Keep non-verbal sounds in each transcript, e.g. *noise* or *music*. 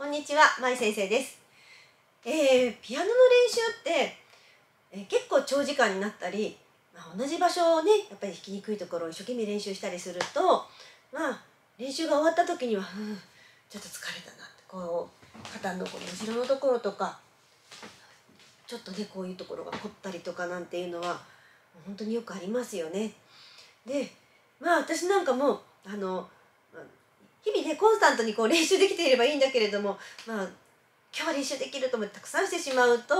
こんにちは、まい先生です。えー、ピアノの練習って、えー結構長時間になったり、まあ、同じ場所をね、やっぱり弾きにくいところを一生懸命練習したりすると、まあ、練習が終わった時には、うん、ちょっと疲れたなって、こう、肩のこの後ろのところとか、ちょっとね、こういうところが凝ったりとかなんていうのは、本当によくありますよね。で、まあ私なんかも、あの、日々ねコンスタントにこう練習できていればいいんだけれどもまあ今日は練習できると思ってたくさんしてしまうと、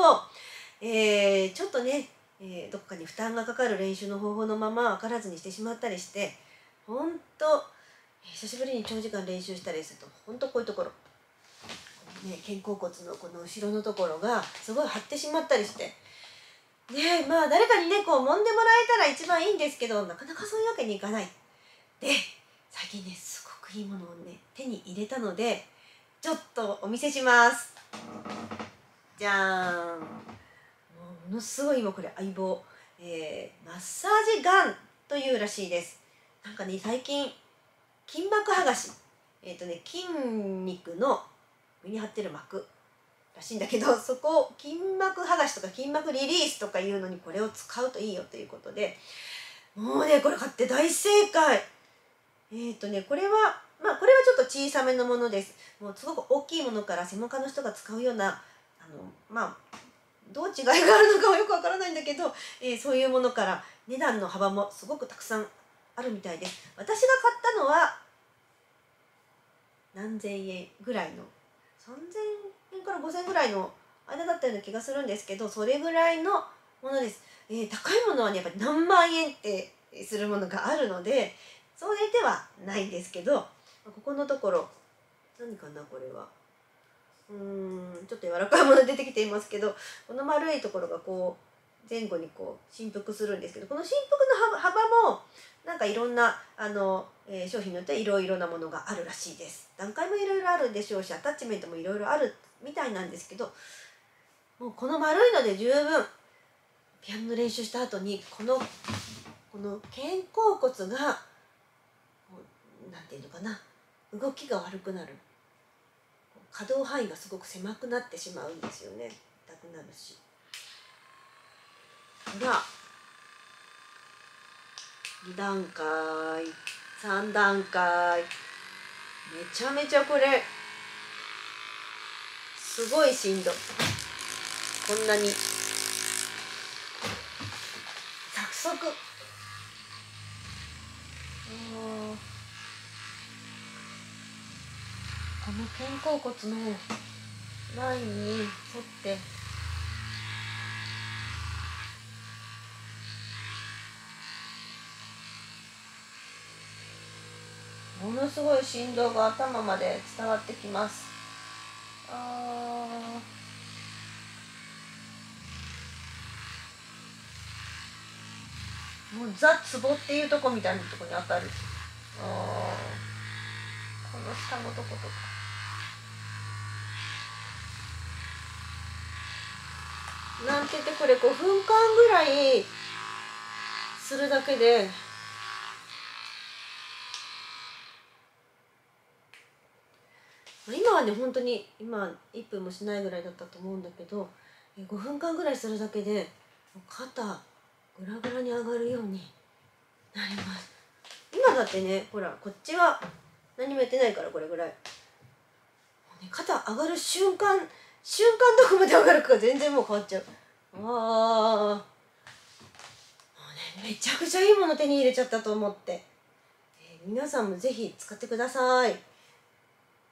えーちょっとね、えーどこかに負担がかかる練習の方法のまま分からずにしてしまったりしてほんと久しぶりに長時間練習したりするとほんとこういうところ、ね、肩甲骨のこの後ろのところがすごい張ってしまったりして。ねまあ誰かにねこう揉んでもらえたら一番いいんですけどなかなかそういうわけにいかない。で最近ねくいいものをね手に入れたのでちょっとお見せします。じゃーん。もうものすごい今これ相棒、えーマッサージガンというらしいです。なんかね最近筋膜剥がし。えっ、とね筋肉の上に張ってる膜らしいんだけど *laughs* そこを筋膜剥がしとか筋膜リリースとかいうのにこれを使うといいよということで。もうねこれ買って大正解。えっ、とねこれはまあこれはちょっと小さめのものです。もうすごく大きいものから専門家の人が使うようなあのまあどう違いがあるのかはよくわからないんだけど、えーそういうものから値段の幅もすごくたくさんあるみたいです。私が買ったのは何千円ぐらいの3000円から5000円ぐらいの間だったような気がするんですけどそれぐらいのものです、えー高いものはねやっぱり何万円ってするものがあるのでそれではないんですけどここのところ何かなこれは。うーんちょっと柔らかいもの出てきていますけどこの丸いところがこう前後にこう振幅するんですけどこの振幅の幅もなんかいろんなあの、えー商品によってはいろいろなものがあるらしいです。段階もいろいろあるでしょうしアタッチメントもいろいろあるみたいなんですけどもうこの丸いので十分ピアノの練習した後にこのこの肩甲骨がなんていうのかな。動きが悪くなる。可動範囲がすごく狭くなってしまうんですよね。痛くなるし。ほら。2段階。3段階。めちゃめちゃこれ。すごいしんど。こんなに。早速あーこの肩甲骨のラインに沿って。ものすごい振動が頭まで伝わってきます。あー。もうザ・ツボっていうとこみたいなとこに当たる。あー。この下のとことかなんて言ってこれ5分間ぐらいするだけで。今はね本当に今1分もしないぐらいだったと思うんだけど5分間ぐらいするだけで肩グラグラに上がるようになります。今だってねほらこっちは何もやってないからこれぐらい、肩上がる瞬間瞬間どこまで上がるか全然もう変わっちゃう。わあもうねめちゃくちゃいいもの手に入れちゃったと思って、えー皆さんもぜひ使ってください。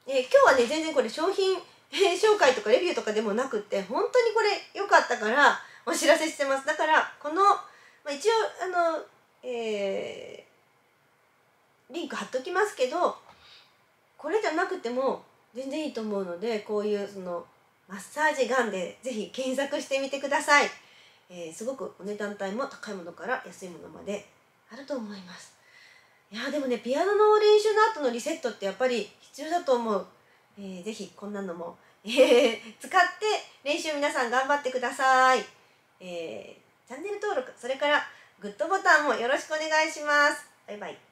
えー今日はね全然これ商品えー *laughs* 紹介とかレビューとかでもなくて本当にこれ良かったからお知らせしてます。だからこの、まあ、一応あのえーリンク貼っときますけどこれじゃなくても全然いいと思うのでこういうそのマッサージガンでぜひ検索してみてください、えーすごくお値段帯も高いものから安いものまであると思います。いやでもねピアノの練習の後のリセットってやっぱり必要だと思う、えーぜひこんなのも、えー使って練習皆さん頑張ってください、えーチャンネル登録それからグッドボタンもよろしくお願いします。バイバイ。